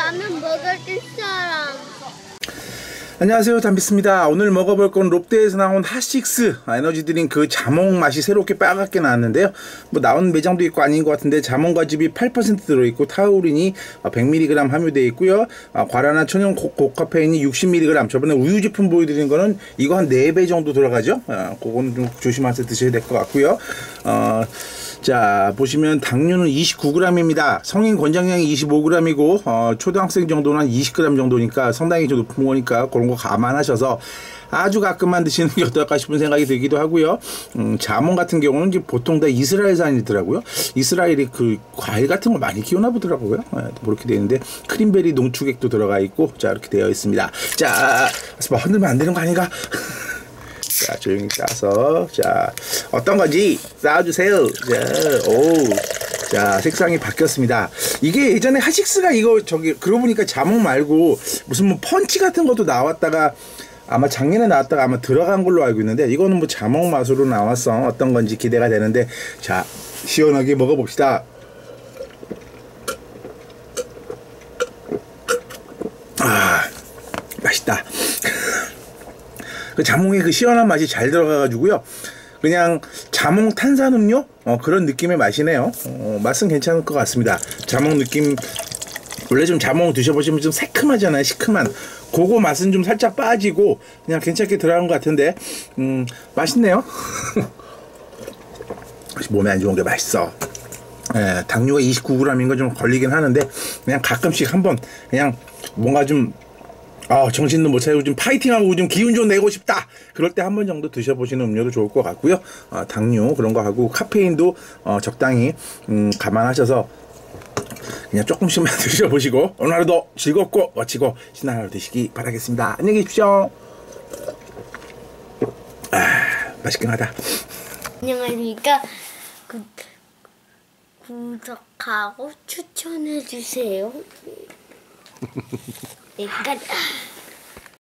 라면 먹어줄 사람. 안녕하세요. 담비스입니다. 오늘 먹어볼 건 롯데에서 나온 핫식스. 에너지 드링크 자몽 맛이 새롭게 빨갛게 나왔는데요. 뭐 나온 매장도 있고 아닌 것 같은데 자몽과즙이 8% 들어있고 타우린이 100mg 함유되어 있고요. 아, 과라나 천연 고, 고카페인이 60mg 저번에 우유 제품 보여드린 거는 이거 한 4배 정도 들어가죠? 아, 그거는 좀 조심하셔서 드셔야 될 것 같고요. 어, 자 보시면 당류는 29g입니다. 성인 권장량이 25g이고 어, 초등학생 정도는 한 20g 정도니까 상당히 좀 높은 거니까 그런 거 감안하셔서 아주 가끔만 드시는 게 어떨까 싶은 생각이 들기도 하고요. 음, 자몽 같은 경우는 이제 보통 다 이스라엘산이더라고요. 이스라엘이 그 과일 같은 걸 많이 키우나 보더라고요. 네, 그렇게 되어 있는데 크림베리 농축액도 들어가 있고 자 이렇게 되어 있습니다. 자, 뭐 흔들면 안 되는 거 아닌가? 자, 조용히 싸서. 자, 어떤 건지 쌓아주세요. 자, 오. 자, 색상이 바뀌었습니다. 이게 예전에 하식스가 이거 저기, 그러고 보니까 자몽 말고 무슨 뭐 펀치 같은 것도 나왔다가 아마 작년에 나왔다가 아마 들어간 걸로 알고 있는데 이거는 뭐 자몽 맛으로 나왔어. 어떤 건지 기대가 되는데 자, 시원하게 먹어 봅시다. 아, 맛있다. 그 자몽의 그 시원한 맛이 잘 들어가 가지고요. 그냥 자몽 탄산음료 어, 그런 느낌의 맛이네요. 어, 맛은 괜찮을 것 같습니다. 자몽 느낌 원래 좀 자몽 드셔보시면 좀 새큼하잖아요. 시큼한 그거 맛은 좀 살짝 빠지고 그냥 괜찮게 들어간 것 같은데 음, 맛있네요. 몸에 안 좋은 게 맛있어. 예, 당류가 29g인 건 좀 걸리긴 하는데 그냥 가끔씩 한번 그냥 뭔가 좀 아, 정신도 못 차리고 좀 파이팅하고 좀 기운 좀 내고 싶다. 그럴 때 한 번 정도 드셔보시는 음료도 좋을 것 같고요. 어, 당류 그런 거 하고 카페인도 어, 적당히 음, 감안하셔서 그냥 조금씩만 드셔보시고 오늘 하루도 즐겁고 멋지고 신나는 하루 되시기 바라겠습니다. 안녕히 계십시오. 아, 맛있긴 하다. 안녕하십니까. 구, 구독하고 추천해주세요. 여기까지.